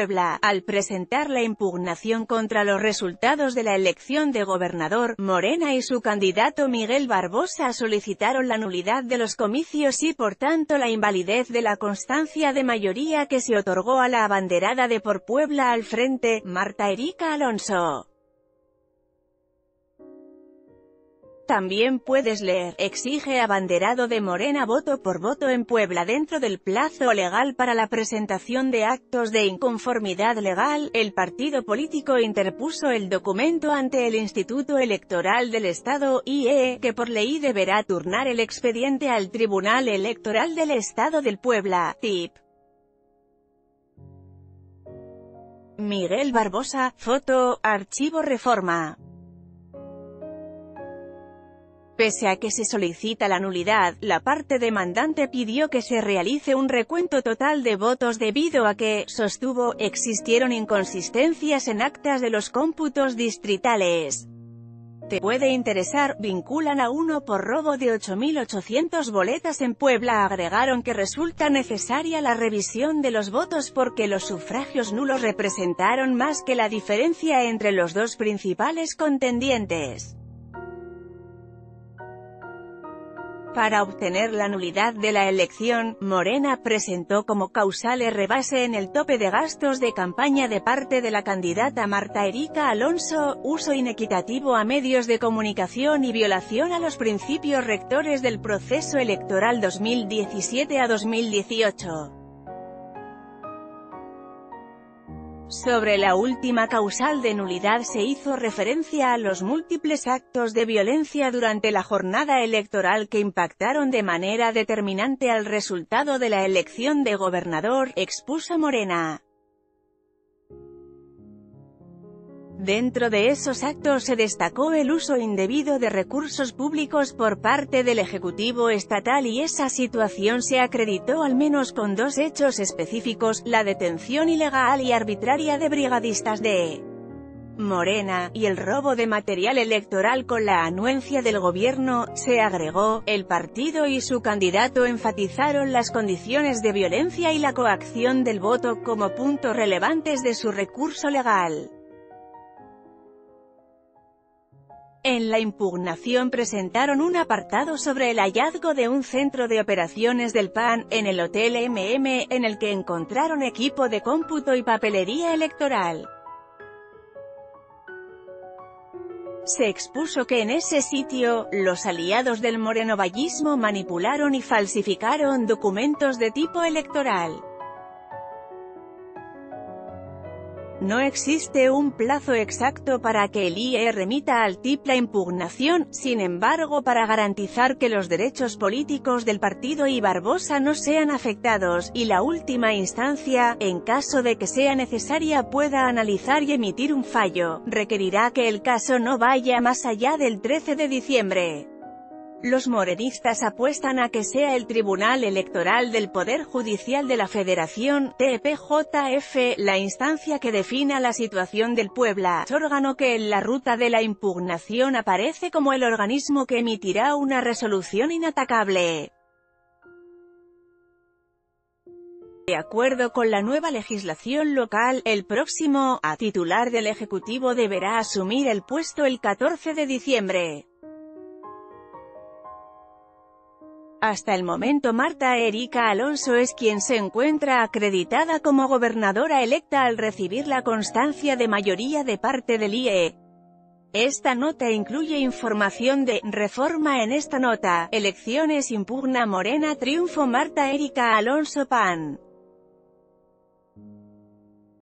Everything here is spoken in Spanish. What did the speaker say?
Al presentar la impugnación contra los resultados de la elección de gobernador, Morena y su candidato Miguel Barbosa solicitaron la nulidad de los comicios y por tanto la invalidez de la constancia de mayoría que se otorgó a la abanderada de Por Puebla al frente, Marta Erika Alonso. También puedes leer, exige abanderado de Morena voto por voto en Puebla dentro del plazo legal para la presentación de actos de inconformidad legal, el partido político interpuso el documento ante el Instituto Electoral del Estado, IE, que por ley deberá turnar el expediente al Tribunal Electoral del Estado del Puebla, TIP. Miguel Barbosa, foto, archivo reforma. Pese a que se solicita la nulidad, la parte demandante pidió que se realice un recuento total de votos debido a que, sostuvo, existieron inconsistencias en actas de los cómputos distritales. Te puede interesar, vinculan a uno por robo de 8.800 boletas en Puebla agregaron que resulta necesaria la revisión de los votos porque los sufragios nulos representaron más que la diferencia entre los dos principales contendientes. Para obtener la nulidad de la elección, Morena presentó como causal el rebase en el tope de gastos de campaña de parte de la candidata Marta Erika Alonso, uso inequitativo a medios de comunicación y violación a los principios rectores del proceso electoral 2017 a 2018. Sobre la última causal de nulidad se hizo referencia a los múltiples actos de violencia durante la jornada electoral que impactaron de manera determinante al resultado de la elección de gobernador, expuso Morena. Dentro de esos actos se destacó el uso indebido de recursos públicos por parte del Ejecutivo Estatal y esa situación se acreditó al menos con dos hechos específicos, la detención ilegal y arbitraria de brigadistas de Morena, y el robo de material electoral con la anuencia del gobierno, se agregó, el partido y su candidato enfatizaron las condiciones de violencia y la coacción del voto como puntos relevantes de su recurso legal. En la impugnación presentaron un apartado sobre el hallazgo de un centro de operaciones del PAN, en el Hotel MM, en el que encontraron equipo de cómputo y papelería electoral. Se expuso que en ese sitio, los aliados del morenovallismo manipularon y falsificaron documentos de tipo electoral. No existe un plazo exacto para que el IE remita al TIP la impugnación, sin embargo para garantizar que los derechos políticos del partido y Barbosa no sean afectados, y la última instancia, en caso de que sea necesaria pueda analizar y emitir un fallo, requerirá que el caso no vaya más allá del 13 de diciembre. Los morenistas apuestan a que sea el Tribunal Electoral del Poder Judicial de la Federación, TPJF, la instancia que defina la situación del Puebla, órgano que en la ruta de la impugnación aparece como el organismo que emitirá una resolución inatacable. De acuerdo con la nueva legislación local, el próximo, a titular del Ejecutivo deberá asumir el puesto el 14 de diciembre. Hasta el momento Marta Erika Alonso es quien se encuentra acreditada como gobernadora electa al recibir la constancia de mayoría de parte del IE. Esta nota incluye información de reforma en esta nota, elecciones impugna Morena triunfo Marta Erika Alonso PAN.